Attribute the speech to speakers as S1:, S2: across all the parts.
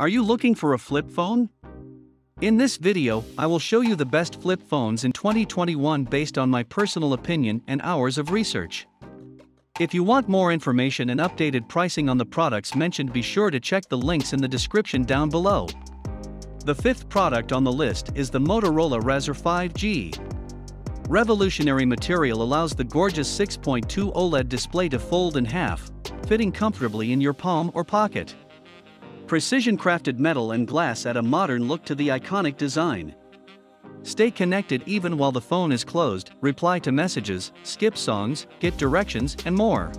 S1: Are you looking for a flip phone? In this video, I will show you the best flip phones in 2021 based on my personal opinion and hours of research. If you want more information and updated pricing on the products mentioned be sure to check the links in the description down below. The fifth product on the list is the Motorola Razr 5G. Revolutionary material allows the gorgeous 6.2 OLED display to fold in half, fitting comfortably in your palm or pocket. Precision crafted metal and glass add a modern look to the iconic design. Stay connected even while the phone is closed, reply to messages, skip songs, get directions, and more.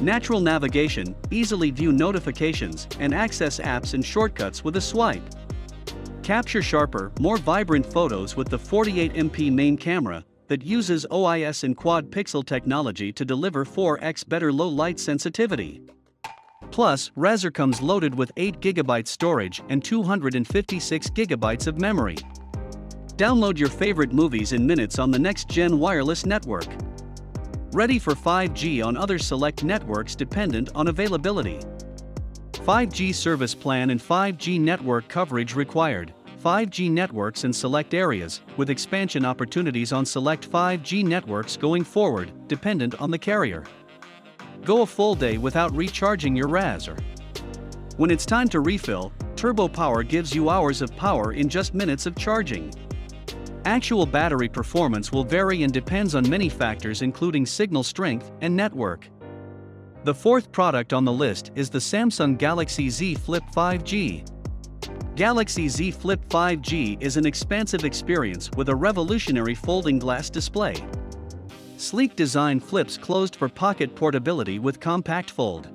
S1: Natural navigation, easily view notifications, and access apps and shortcuts with a swipe. Capture sharper, more vibrant photos with the 48MP main camera that uses OIS and quad pixel technology to deliver 4x better low light sensitivity. Plus, Razr comes loaded with 8GB storage and 256GB of memory. Download your favorite movies in minutes on the next-gen wireless network. Ready for 5G on other select networks dependent on availability. 5G service plan and 5G network coverage required. 5G networks in select areas, with expansion opportunities on select 5G networks going forward, dependent on the carrier. Go a full day without recharging your Razr. When it's time to refill, Turbo Power gives you hours of power in just minutes of charging. Actual battery performance will vary and depends on many factors including signal strength and network. The fourth product on the list is the Samsung Galaxy Z Flip 5G. Galaxy Z Flip 5G is an expansive experience with a revolutionary folding glass display. Sleek design flips closed for pocket portability with compact fold.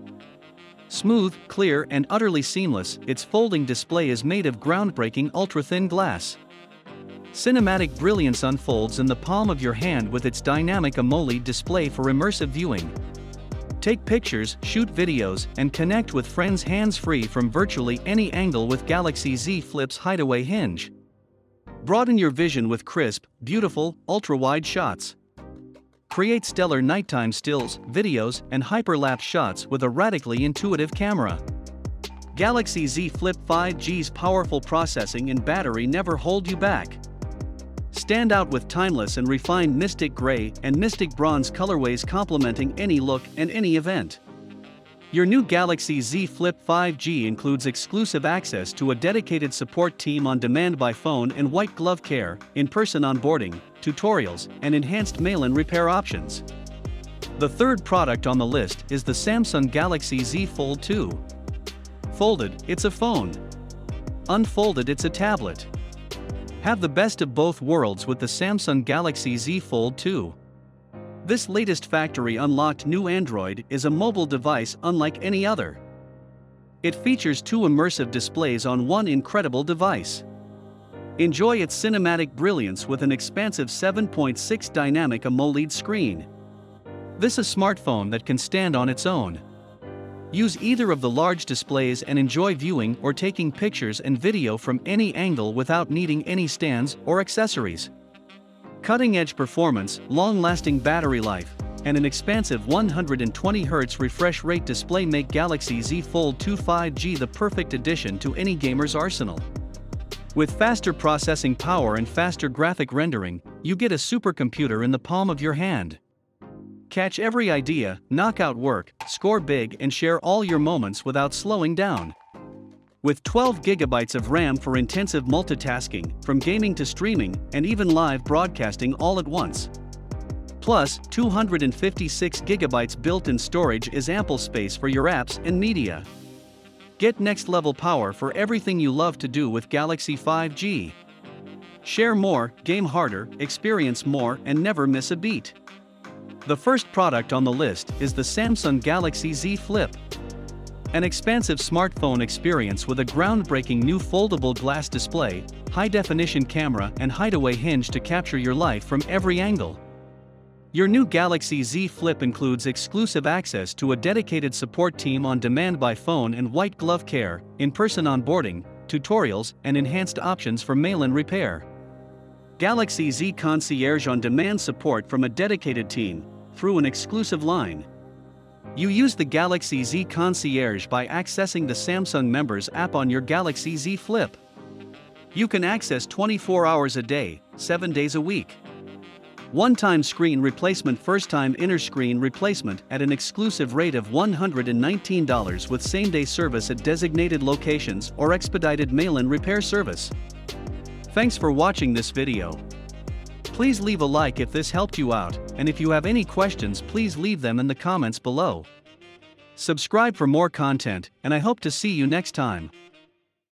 S1: Smooth, clear, and utterly seamless, its folding display is made of groundbreaking ultra-thin glass. Cinematic brilliance unfolds in the palm of your hand with its dynamic AMOLED display for immersive viewing. Take pictures, shoot videos, and connect with friends hands-free from virtually any angle with Galaxy Z Flip's hideaway hinge. Broaden your vision with crisp, beautiful, ultra-wide shots. Create stellar nighttime stills, videos, and hyperlapse shots with a radically intuitive camera. Galaxy Z Flip 5G's powerful processing and battery never hold you back. Stand out with timeless and refined Mystic Gray and Mystic Bronze colorways complementing any look and any event. Your new Galaxy Z Flip 5G includes exclusive access to a dedicated support team on demand by phone and white glove care, in-person onboarding, tutorials, and enhanced mail-in repair options. The third product on the list is the Samsung Galaxy Z Fold 2. Folded, it's a phone. Unfolded, it's a tablet. Have the best of both worlds with the Samsung Galaxy Z Fold 2. This latest factory unlocked new Android is a mobile device unlike any other. It features two immersive displays on one incredible device. Enjoy its cinematic brilliance with an expansive 7.6 dynamic AMOLED screen. This is a smartphone that can stand on its own. Use either of the large displays and enjoy viewing or taking pictures and video from any angle without needing any stands or accessories. Cutting-edge performance, long-lasting battery life, and an expansive 120Hz refresh rate display make Galaxy Z Fold 2 5G the perfect addition to any gamer's arsenal. With faster processing power and faster graphic rendering, you get a supercomputer in the palm of your hand. Catch every idea, knock out work, score big and share all your moments without slowing down. With 12 gigabytes of RAM for intensive multitasking, from gaming to streaming, and even live broadcasting all at once. Plus, 256 gigabytes built-in storage is ample space for your apps and media. Get next-level power for everything you love to do with Galaxy 5G. Share more, game harder, experience more, and never miss a beat. The first product on the list is the Samsung Galaxy Z Flip. An expansive smartphone experience with a groundbreaking new foldable glass display, high-definition camera and hideaway hinge to capture your life from every angle. Your new Galaxy Z Flip includes exclusive access to a dedicated support team on demand by phone and white glove care, in-person onboarding, tutorials, and enhanced options for mail-in repair. Galaxy Z Concierge on demand support from a dedicated team, through an exclusive line. You use the Galaxy Z Concierge by accessing the Samsung Members app on your Galaxy Z Flip. You can access 24 hours a day, 7 days a week. One time screen replacement, first time inner screen replacement at an exclusive rate of $119 with same day service at designated locations or expedited mail in repair service. Thanks for watching this video. Please leave a like if this helped you out, and if you have any questions, please leave them in the comments below. Subscribe for more content, and I hope to see you next time.